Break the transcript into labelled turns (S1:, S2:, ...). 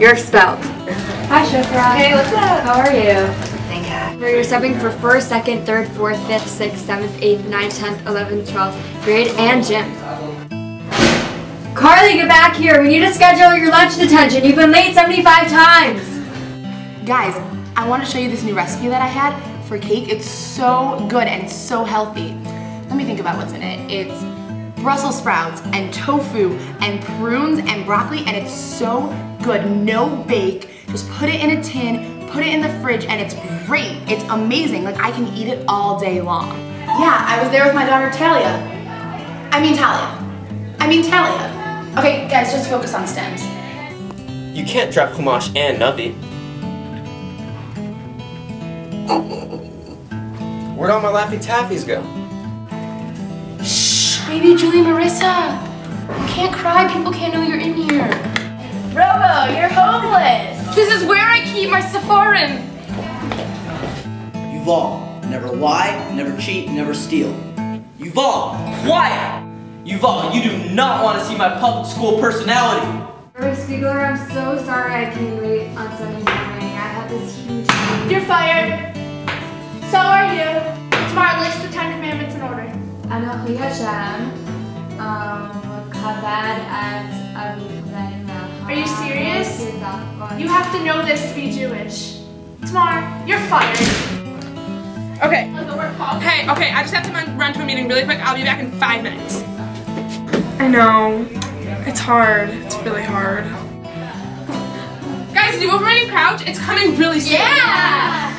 S1: You're expelled.
S2: Hi, Shofra.
S1: Hey, what's up?
S2: How are you?
S1: Thank God.
S2: You're subbing for 1st, 2nd, 3rd, 4th, 5th, 6th, 7th, 8th, 9th, 10th, 11th, 12th grade and gym. Carly, get back here. We need to schedule your lunch detention. You've been late 75 times.
S3: Guys, I want to show you this new recipe that I had for cake. It's so good and it's so healthy. Let me think about what's in it. It's Brussels sprouts and tofu and prunes and broccoli and it's so good. No bake. Just put it in a tin, put it in the fridge and it's great. It's amazing. Like I can eat it all day long. Yeah, I was there with my daughter Talia. I mean Talia. I mean Talia. Okay, guys, just focus on stems.
S4: You can't drop Chumash and Navi. Where'd all my Laffy Taffies go?
S3: Shh, baby Julie Marissa. You can't cry, people can't know you're in here. Robo, you're homeless. This is where I keep my sefarim.
S5: Yuval, never lie, never cheat, never steal.
S6: Yuval, quiet! Yuval, you do not want to see my public school personality.
S2: Mary Spiegler, I'm so sorry I came late on Sunday morning. I had this huge.
S7: You're fired. at Are you serious? You have to know this to be Jewish. Tamar, you're fired.
S8: Okay. Hey, okay, I just have to run to a meeting really quick. I'll be back in five minutes. I know. It's hard. It's really hard. Guys, do you overriding crouch? It's coming really soon.
S7: Yeah!